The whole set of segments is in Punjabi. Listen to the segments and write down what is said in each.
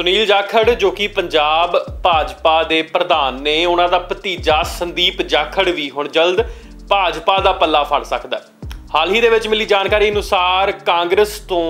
ਸੁਨੀਲ ਜਾਖੜ, ਜੋ ਕਿ ਪੰਜਾਬ ਭਾਜਪਾ ਦੇ ਪ੍ਰਧਾਨ ਨੇ, ਉਹਨਾਂ ਦਾ ਭਤੀਜਾ ਸੰਦੀਪ ਜਾਖੜ ਵੀ ਹੁਣ ਜਲਦ ਭਾਜਪਾ ਦਾ ਪੱਲਾ ਫੜ ਸਕਦਾ ਹੈ। ਹਾਲ ਹੀ ਦੇ ਵਿੱਚ ਮਿਲੀ ਜਾਣਕਾਰੀ ਅਨੁਸਾਰ ਕਾਂਗਰਸ ਤੋਂ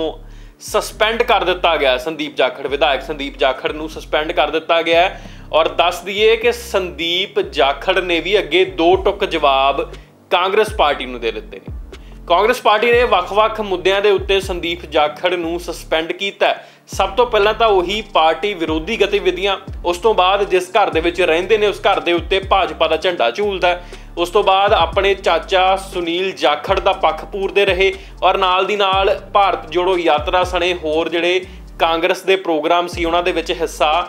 ਸਸਪੈਂਡ ਕਰ ਦਿੱਤਾ ਗਿਆ ਸੰਦੀਪ ਜਾਖੜ, ਵਿਧਾਇਕ ਸੰਦੀਪ ਜਾਖੜ ਨੂੰ ਸਸਪੈਂਡ ਕਰ ਦਿੱਤਾ ਗਿਆ ਔਰ ਦੱਸ ਦਈਏ ਕਿ ਸੰਦੀਪ ਜਾਖੜ ਨੇ ਵੀ ਅੱਗੇ ਦੋ ਟੁਕ ਜਵਾਬ ਕਾਂਗਰਸ ਪਾਰਟੀ ਨੂੰ ਦੇ ਦਿੱਤੇ ਨੇ। ਕਾਂਗਰਸ ਪਾਰਟੀ ਨੇ ਵੱਖ-ਵੱਖ ਮੁੱਦਿਆਂ ਦੇ ਉੱਤੇ ਸੰਦੀਪ ਜਾਖੜ ਨੂੰ ਸਸਪੈਂਡ ਕੀਤਾ ਸਭ ਤੋਂ ਪਹਿਲਾਂ ਤਾਂ ਉਹੀ ਪਾਰਟੀ ਵਿਰੋਧੀ ਗਤੀਵਿਧੀਆਂ, ਉਸ ਤੋਂ ਬਾਅਦ ਜਿਸ ਘਰ ਦੇ ਵਿੱਚ ਰਹਿੰਦੇ ਨੇ, ਉਸ ਘਰ ਦੇ ਉੱਤੇ ਭਾਜਪਾ ਦਾ ਝੰਡਾ ਝੂਲਦਾ ਉਸ ਤੋਂ ਬਾਅਦ ਆਪਣੇ ਚਾਚਾ ਸੁਨੀਲ ਜਾਖੜ ਦਾ ਪੱਖ ਪੂਰਦੇ ਰਹੇ ਔਰ ਨਾਲ ਦੀ ਨਾਲ ਭਾਰਤ ਜੋੜੋ ਯਾਤਰਾ ਸਣੇ ਹੋਰ ਜਿਹੜੇ ਕਾਂਗਰਸ ਦੇ ਪ੍ਰੋਗਰਾਮ ਸੀ, ਉਹਨਾਂ ਦੇ ਵਿੱਚ ਹਿੱਸਾ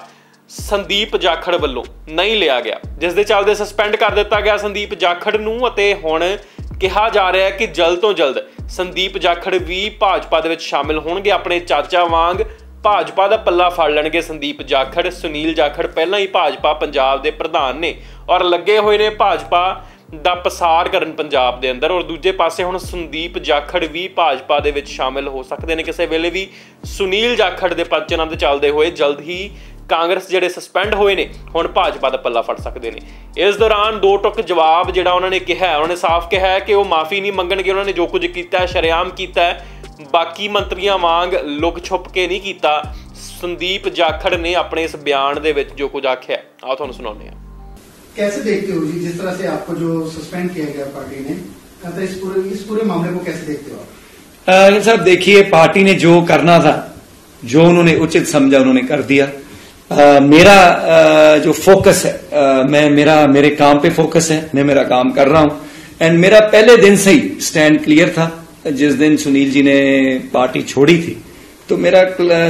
ਸੰਦੀਪ ਜਾਖੜ ਵੱਲੋਂ ਨਹੀਂ ਲਿਆ ਗਿਆ। ਜਿਸ ਦੇ ਚੱਲਦੇ ਸਸਪੈਂਡ ਕਰ ਦਿੱਤਾ ਗਿਆ ਸੰਦੀਪ ਜਾਖੜ ਨੂੰ ਅਤੇ ਹੁਣ ਕਿਹਾ ਜਾ ਰਿਹਾ ਹੈ ਕਿ ਜਲਦ ਤੋਂ ਜਲਦ ਸੰਦੀਪ ਜਾਖੜ ਵੀ ਭਾਜਪਾ ਦੇ ਵਿੱਚ ਸ਼ਾਮਿਲ ਹੋਣਗੇ। ਆਪਣੇ ਚਾਚਾ ਵਾਂਗ ਭਾਜਪਾ ਦਾ ਪੱਲਾ ਫੜ ਲੈਣਗੇ ਸੰਦੀਪ ਜਾਖੜ, ਸੁਨੀਲ ਜਾਖੜ। ਪਹਿਲਾਂ ਹੀ ਭਾਜਪਾ ਪੰਜਾਬ ਦੇ ਪ੍ਰਧਾਨ ਨੇ ਔਰ ਲੱਗੇ ਹੋਏ ਨੇ ਭਾਜਪਾ ਦਾ ਪਸਾਰ ਕਰਨ ਪੰਜਾਬ ਦੇ ਅੰਦਰ। ਔਰ ਦੂਜੇ ਪਾਸੇ ਹੁਣ ਸੰਦੀਪ ਜਾਖੜ ਵੀ ਭਾਜਪਾ ਦੇ ਵਿੱਚ ਸ਼ਾਮਿਲ ਹੋ ਸਕਦੇ ਨੇ। ਕਿਸੇ ਵੇਲੇ ਵੀ ਸੁਨੀਲ ਜਾਖੜ ਦੇ ਪਰਚਨਾਂ ਦੇ ਚੱਲਦੇ ਹੋਏ ਜਲਦ ਹੀ ਕਾਂਗਰਸ ਜਿਹੜੇ ਸਸਪੈਂਡ ਹੋਏ ਨੇ ਹੁਣ ਭਾਜਪਾ ਦਾ ਪੱਲਾ ਫੜ ਸਕਦੇ ਨੇ ਇਸ ਦੌਰਾਨ ਦੋ ਟੁਕ ਜਵਾਬ ਜਿਹੜਾ ਉਹਨਾਂ ਨੇ ਕਿਹਾ ਹੈ, ਉਹਨਾਂ ਨੇ ਸਾਫ਼ ਕਿਹਾ ਹੈ ਕਿ ਉਹ ਮਾਫੀ ਨਹੀਂ ਮੰਗਣਗੇ ਉਹਨਾਂ ਨੇ ਜੋ ਕੁਝ ਕੀਤਾ ਹੈ ਸ਼ਰੇਆਮ ਕੀਤਾ ਹੈ ਬਾਕੀ ਮੰਤਰੀਆਂ ਵਾਂਗ ਲੁਕ ਛੁਪ ਕੇ ਨਹੀਂ ਕੀਤਾ ਸੰਦੀਪ ਜਾਖੜ ਨੇ ਆਪਣੇ ਇਸ ਬਿਆਨ ਦੇ ਵਿੱਚ ਜੋ ਕੁਝ ਆਖਿਆ ਹੈ, ਆਓ ਤੁਹਾਨੂੰ ਸੁਣਾਉਂਦੇ ਹਾਂ कैसे देखते हो जी जिस तरह से आपको जो सस्पेंड किया गया पार्टी ने तो इस पूरे इस पूरे मामले को कैसे देखते हो आप अ, साहब देखिए पार्टी ने जो करना था जो उन्होंने उचित समझा उन्होंने कर दिया अ, मेरा अ, जो फोकस है अ, मैं मेरा मेरे काम पे फोकस है मैं मेरा काम कर रहा हूँ। एंड मेरा पहले दिन से ही स्टैंड क्लियर था। जिस दिन सुनील जी ने पार्टी छोड़ी थी तो मेरा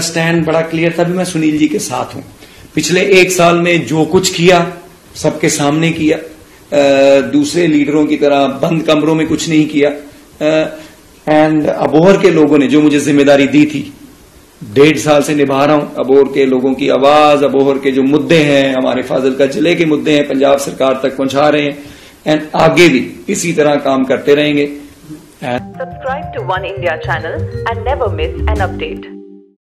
स्टैंड बड़ा क्लियर था। भी मैं सुनील जी के साथ हूँ। पिछले एक साल में जो कुछ किया सबके सामने किया। दूसरे लीडरों की तरह बंद कमरों में कुछ नहीं किया। एंड अबोहर के लोगों ने जो मुझे ज़िम्मेदारी दी थी डेढ़ साल से निभा रहा हूँ। अबोहर के लोगों की आवाज़, अबोहर के जो मुद्दे हैं, हमारे फाजिल का ज़िले के मुद्दे हैं, पंजाब सरकार तक पहुँचा रहे हैं। एंड आगे भी इसी तरह काम करते रहेंगे। Subscribe to One India channel and never miss an update.